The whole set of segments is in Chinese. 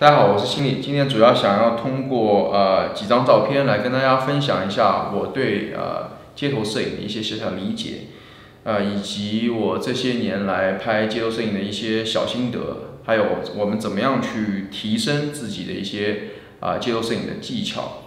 大家好，我是心理，今天主要想要通过呃几张照片来跟大家分享一下我对呃街头摄影的一些小小理解，呃以及我这些年来拍街头摄影的一些小心得，还有我们怎么样去提升自己的一些啊、街头摄影的技巧。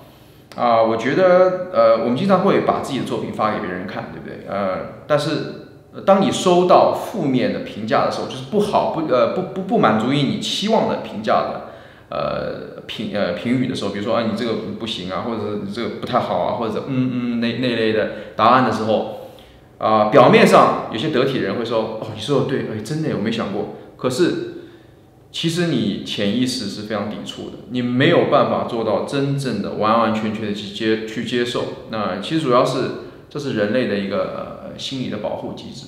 啊、我觉得呃我们经常会把自己的作品发给别人看，对不对？呃，但是当你收到负面的评价的时候，就是不好不呃不不不满足于你期望的评价的。呃评呃评语的时候，比如说啊你这个不行啊，或者是你这个不太好啊，或者嗯嗯那那类的答案的时候，啊、表面上有些得体的人会说哦你说的对，哎真的我没想过，可是其实你潜意识是非常抵触的，你没有办法做到真正的完完全全的去接去接受。那其实主要是这是人类的一个心理的保护机制，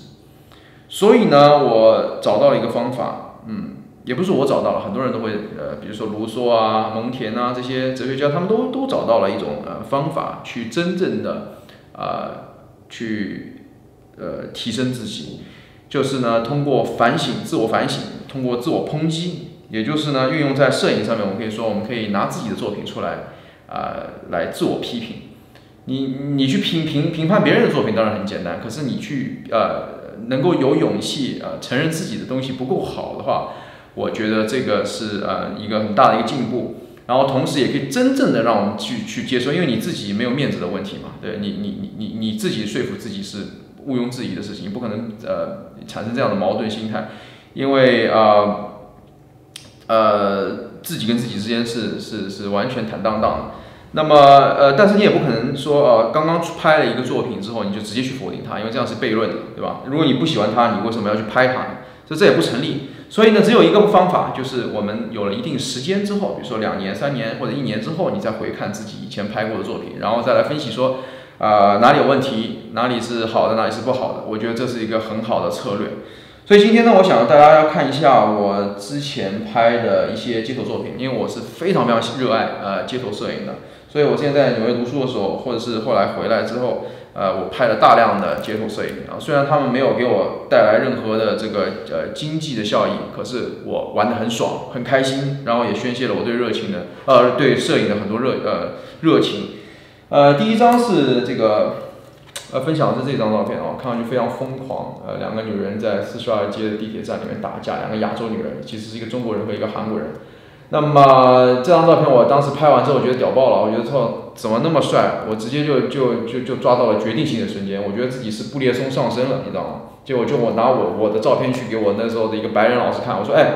所以呢，我找到了一个方法，嗯。也不是我找到了，很多人都会呃，比如说卢梭啊、蒙田啊这些哲学家，他们都都找到了一种呃方法，去真正的啊、去呃提升自己，就是呢通过反省、自我反省，通过自我抨击，也就是呢运用在摄影上面，我们可以说我们可以拿自己的作品出来啊、来自我批评。你你去评评评判别人的作品当然很简单，可是你去呃能够有勇气呃承认自己的东西不够好的话。我觉得这个是呃一个很大的一个进步，然后同时也可以真正的让我们去去接受，因为你自己没有面子的问题嘛，对你你你你你自己说服自己是毋庸置疑的事情，你不可能呃产生这样的矛盾心态，因为呃呃自己跟自己之间是是是完全坦荡荡的。那么呃，但是你也不可能说呃，刚刚拍了一个作品之后，你就直接去否定它，因为这样是悖论的，对吧？如果你不喜欢它，你为什么要去拍它呢？这这也不成立。所以呢，只有一个方法，就是我们有了一定时间之后，比如说两年、三年或者一年之后，你再回看自己以前拍过的作品，然后再来分析说，啊、哪里有问题，哪里是好的，哪里是不好的。我觉得这是一个很好的策略。所以今天呢，我想大家要看一下我之前拍的一些街头作品，因为我是非常非常热爱呃街头摄影的，所以我现在在纽约读书的时候，或者是后来回来之后。呃，我拍了大量的街头摄影啊，虽然他们没有给我带来任何的这个呃经济的效益，可是我玩得很爽，很开心，然后也宣泄了我对热情的呃对摄影的很多热呃热情。呃，第一张是这个呃分享的是这张照片啊，看上去非常疯狂，呃，两个女人在四十二街的地铁站里面打架，两个亚洲女人，其实是一个中国人和一个韩国人。那么这张照片我当时拍完之后，我觉得屌爆了，我觉得操怎么那么帅，我直接就就就就抓到了决定性的瞬间，我觉得自己是布列松上身了，你知道吗？结果就我拿我我的照片去给我那时候的一个白人老师看，我说哎，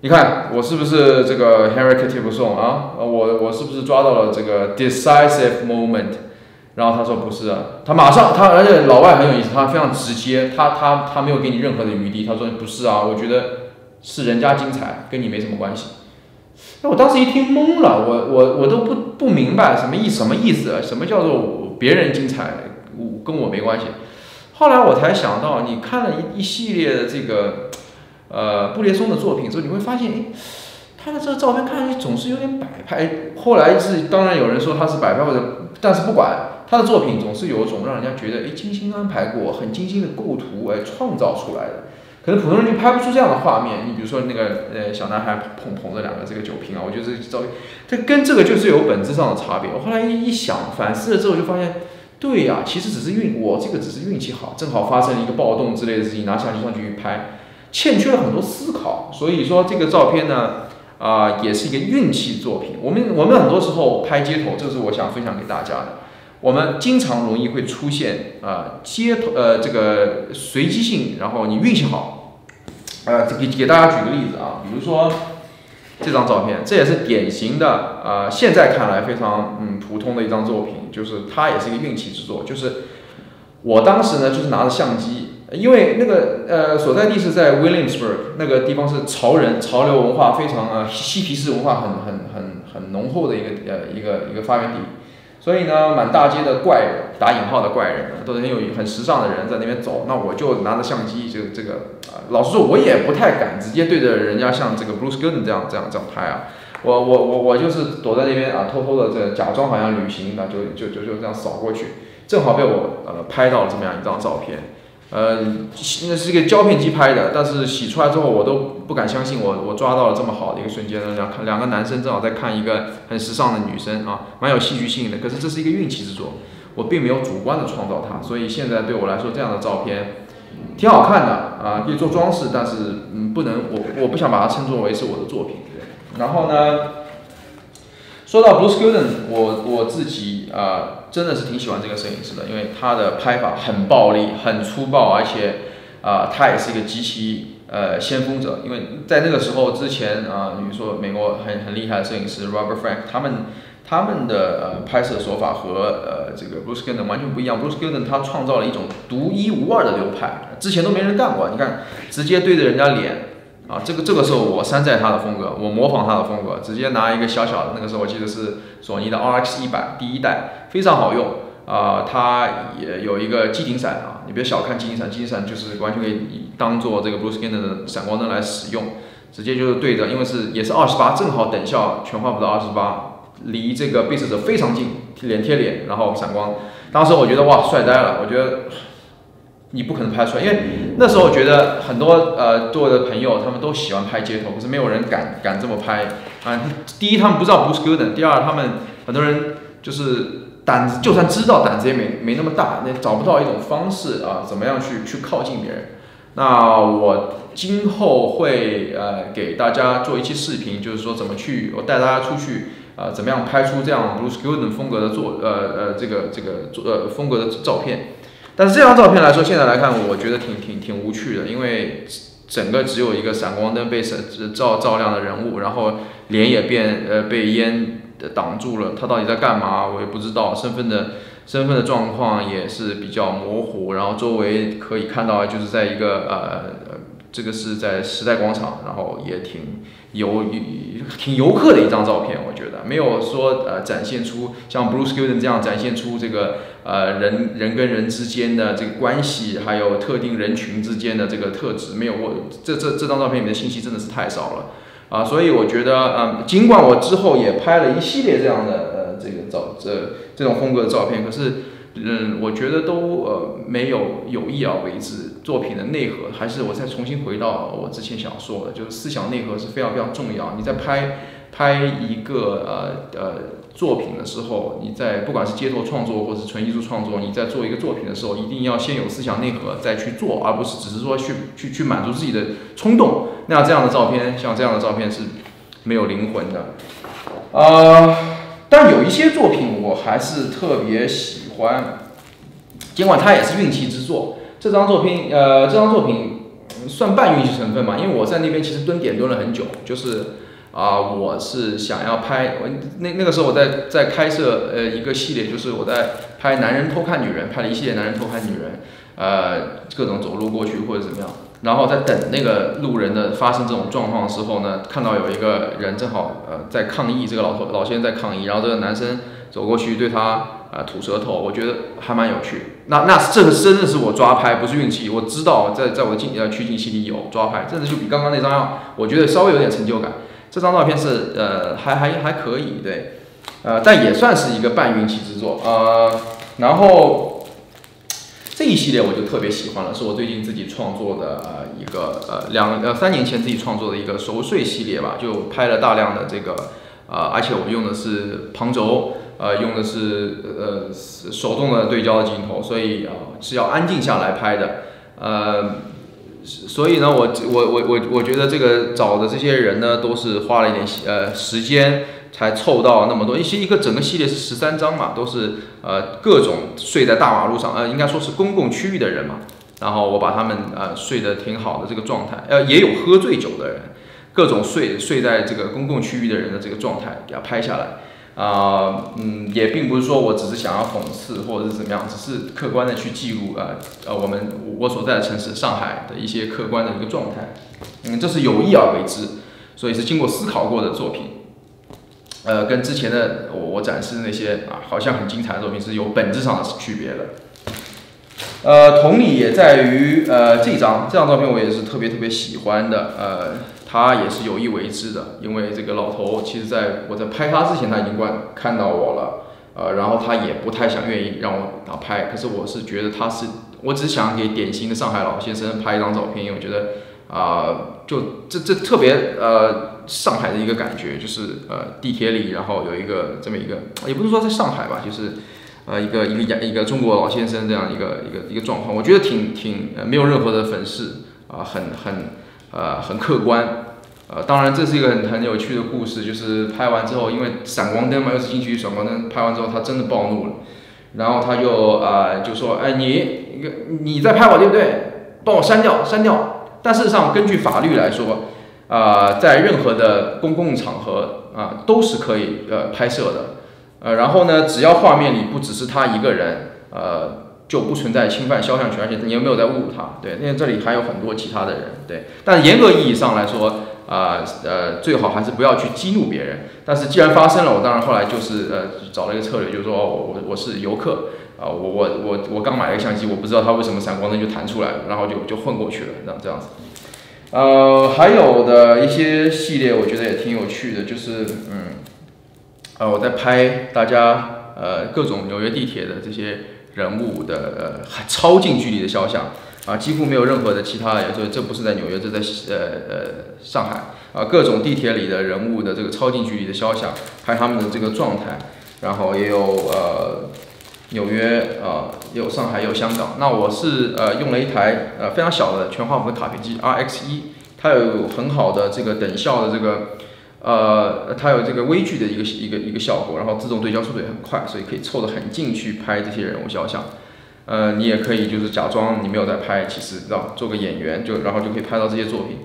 你看我是不是这个 Henry c a t i v s o n 啊？呃我我是不是抓到了这个 decisive moment？然后他说不是啊，他马上他而且老外很有意思，他非常直接，他他他没有给你任何的余地，他说不是啊，我觉得是人家精彩，跟你没什么关系。那我当时一听懵了，我我我都不不明白什么意什么意思，什么叫做别人精彩，我跟我没关系。后来我才想到，你看了一一系列的这个呃布列松的作品之后，你会发现，诶，他的这个照片看上去总是有点摆拍。后来是当然有人说他是摆拍或者，但是不管他的作品总是有种让人家觉得诶精心安排过、很精心的构图哎创造出来的。可能普通人就拍不出这样的画面。你比如说那个呃小男孩捧捧着两个这个酒瓶啊，我觉得这照片，这跟这个就是有本质上的差别。我后来一一想，反思了之后就发现，对呀、其实只是运，我这个只是运气好，正好发生了一个暴动之类的事情，拿相机上去一拍，欠缺了很多思考。所以说这个照片呢，啊、也是一个运气作品。我们我们很多时候拍街头，这是我想分享给大家的。我们经常容易会出现啊、街头呃这个随机性，然后你运气好，呃给给大家举个例子啊，比如说这张照片，这也是典型的啊、现在看来非常嗯普通的一张作品，就是它也是一个运气之作，就是我当时呢就是拿着相机，因为那个呃所在地是在 Williamsburg 那个地方是潮人潮流文化非常啊嬉皮士文化很很很很浓厚的一个呃一个一个发源地。所以呢，满大街的怪人，打引号的怪人，都是很有很时尚的人在那边走。那我就拿着相机，就这个啊、老实说，我也不太敢直接对着人家像这个 Bruce Gunn 这样这样这样拍啊。我我我我就是躲在那边啊，偷偷的这假装好像旅行，那就就就就这样扫过去，正好被我呃拍到了这么样一张照片。呃，那是一个胶片机拍的，但是洗出来之后我都不敢相信我我抓到了这么好的一个瞬间。两两个男生正好在看一个很时尚的女生啊，蛮有戏剧性的。可是这是一个运气之作，我并没有主观的创造它，所以现在对我来说这样的照片挺好看的啊，可以做装饰，但是嗯，不能我我不想把它称作为是我的作品。然后呢？说到 Bruce Gilden，我我自己啊真的是挺喜欢这个摄影师的，因为他的拍法很暴力、很粗暴，而且啊他也是一个极其呃先锋者。因为在那个时候之前啊，比如说美国很很厉害的摄影师 Robert Frank，他们他们的呃拍摄手法和呃这个 Bruce Gilden 完全不一样。Bruce Gilden 他创造了一种独一无二的流派，之前都没人干过。你看，直接对着人家脸。啊，这个这个时候我山寨他的风格，我模仿他的风格，直接拿一个小小的，那个时候我记得是索尼的 RX 一百第一代，非常好用啊，它也有一个机顶闪啊，你别小看机顶闪，机顶闪就是完全可以当做这个 Blue Skin 的闪光灯来使用，直接就是对着，因为是也是二十八，正好等效全画幅的二十八，离这个被试者非常近，脸贴脸，然后闪光，当时我觉得哇帅呆了，我觉得。你不可能拍出来，因为那时候我觉得很多呃，做的朋友他们都喜欢拍街头，可是没有人敢敢这么拍啊。第一，他们不知道 Bruce Gilden；第二，他们很多人就是胆子，就算知道，胆子也没没那么大，那找不到一种方式啊，怎么样去去靠近别人。那我今后会呃给大家做一期视频，就是说怎么去，我带大家出去啊，怎么样拍出这样 Bruce Gilden 风格的作呃呃这个这个作呃风格的照片。但是这张照片来说，现在来看，我觉得挺挺挺无趣的，因为整个只有一个闪光灯被闪照照亮的人物，然后脸也变呃被烟挡住了，他到底在干嘛？我也不知道，身份的身份的状况也是比较模糊，然后周围可以看到就是在一个呃。这个是在时代广场，然后也挺游挺游客的一张照片，我觉得没有说呃展现出像 Bruce Gilden 这样展现出这个呃人人跟人之间的这个关系，还有特定人群之间的这个特质，没有我这这这张照片里面的信息真的是太少了啊，所以我觉得嗯，尽管我之后也拍了一系列这样的呃这个照这这种风格的照片，可是。嗯，我觉得都呃没有有意而为之。作品的内核还是我再重新回到我之前想说的，就是思想内核是非常非常重要。你在拍拍一个呃呃作品的时候，你在不管是街头创作或是纯艺术创作，你在做一个作品的时候，一定要先有思想内核再去做，而不是只是说去去去满足自己的冲动。那这样的照片，像这样的照片是没有灵魂的。呃，但有一些作品我还是特别喜。欢，尽管它也是运气之作，这张作品，呃，这张作品算半运气成分嘛，因为我在那边其实蹲点蹲了很久，就是啊，我是想要拍，我那那个时候我在在开设呃一个系列，就是我在拍男人偷看女人，拍了一系列男人偷看女人，呃，各种走路过去或者怎么样，然后在等那个路人的发生这种状况的时候呢，看到有一个人正好呃在抗议，这个老头老先生在抗议，然后这个男生走过去对他。啊，吐舌头，我觉得还蛮有趣。那那这个真的是我抓拍，不是运气。我知道在在我的镜呃取景器里有抓拍，真的就比刚刚那张要，我觉得稍微有点成就感。这张照片是呃还还还可以，对，呃但也算是一个半运气之作。呃，然后这一系列我就特别喜欢了，是我最近自己创作的呃一个呃两呃三年前自己创作的一个熟睡系列吧，就拍了大量的这个呃，而且我用的是旁轴。呃，用的是呃手动的对焦的镜头，所以啊是要安静下来拍的，呃，所以呢，我我我我我觉得这个找的这些人呢，都是花了一点呃时间才凑到那么多，一些一个整个系列是十三张嘛，都是呃各种睡在大马路上，呃应该说是公共区域的人嘛，然后我把他们呃睡得挺好的这个状态，呃也有喝醉酒的人，各种睡睡在这个公共区域的人的这个状态给他拍下来。啊，嗯，也并不是说我只是想要讽刺或者是怎么样，只是客观的去记录呃呃我们我所在的城市上海的一些客观的一个状态，嗯，这是有意而为之，所以是经过思考过的作品，呃，跟之前的我我展示那些啊好像很精彩的作品是有本质上的区别的，呃，同理也在于呃这张这张照片我也是特别特别喜欢的，呃。他也是有意为之的，因为这个老头其实在我在拍他之前，他已经观看到我了，呃，然后他也不太想愿意让我打拍，可是我是觉得他是我只想给典型的上海老先生拍一张照片，因为我觉得啊、就这这特别呃上海的一个感觉，就是呃地铁里，然后有一个这么一个，也不是说在上海吧，就是呃一个一个一个中国老先生这样一个一个一个状况，我觉得挺挺呃没有任何的粉饰啊、很很呃很客观。呃，当然这是一个很很有趣的故事，就是拍完之后，因为闪光灯嘛，又是近距离闪光灯，拍完之后他真的暴怒了，然后他就呃就说，哎你一个你在拍我对不对？帮我删掉删掉。但事实上，根据法律来说，啊、在任何的公共场合啊、都是可以呃拍摄的，呃，然后呢，只要画面里不只是他一个人，呃，就不存在侵犯肖像权，而且你有没有在侮辱他？对，因为这里还有很多其他的人，对。但严格意义上来说，啊呃最好还是不要去激怒别人。但是既然发生了，我当然后来就是呃找了一个策略，就是说我我我是游客。啊、我我我我刚买了一个相机，我不知道它为什么闪光灯就弹出来了，然后就就混过去了，这样这样子。呃，还有的一些系列，我觉得也挺有趣的，就是嗯，呃，我在拍大家呃各种纽约地铁的这些人物的呃超近距离的肖像啊，几乎没有任何的其他的，就这不是在纽约，这在呃呃上海啊，各种地铁里的人物的这个超近距离的肖像，拍他们的这个状态，然后也有呃。纽约啊、也有上海，也有香港。那我是呃用了一台呃非常小的全画幅的卡片机 RX 一，它有很好的这个等效的这个呃，它有这个微距的一个一个一个效果，然后自动对焦速度也很快，所以可以凑得很近去拍这些人物肖像。呃，你也可以就是假装你没有在拍，其实让做个演员，就然后就可以拍到这些作品。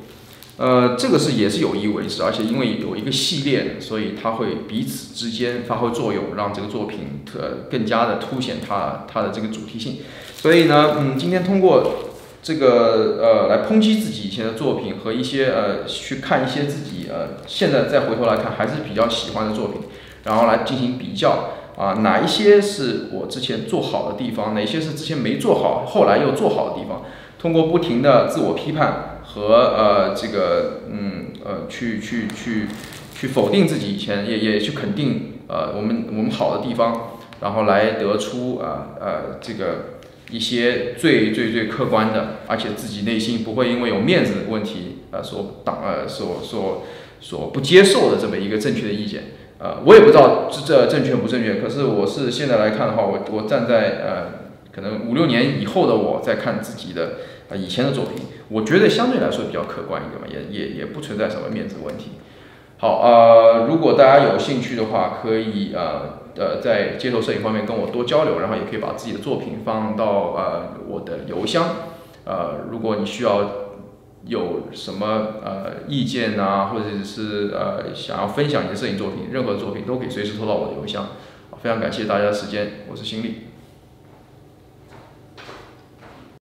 呃，这个是也是有意为之，而且因为有一个系列，所以它会彼此之间发挥作用，让这个作品呃更加的凸显它它的这个主题性。所以呢，嗯，今天通过这个呃来抨击自己以前的作品和一些呃去看一些自己呃现在再回头来看还是比较喜欢的作品，然后来进行比较啊、哪一些是我之前做好的地方，哪些是之前没做好，后来又做好的地方，通过不停的自我批判。和呃这个嗯呃去去去去否定自己以前，也也去肯定呃我们我们好的地方，然后来得出啊呃这个一些最最最客观的，而且自己内心不会因为有面子的问题呃所挡呃所所所不接受的这么一个正确的意见。呃，我也不知道这这正确不正确，可是我是现在来看的话，我我站在呃可能五六年以后的我在看自己的啊、以前的作品。我觉得相对来说比较客观一点嘛，也也也不存在什么面子问题。好，呃，如果大家有兴趣的话，可以呃呃在街头摄影方面跟我多交流，然后也可以把自己的作品放到呃我的邮箱。呃，如果你需要有什么呃意见呐，或者是呃想要分享你的摄影作品，任何作品都可以随时投到我的邮箱。非常感谢大家的时间，我是新力。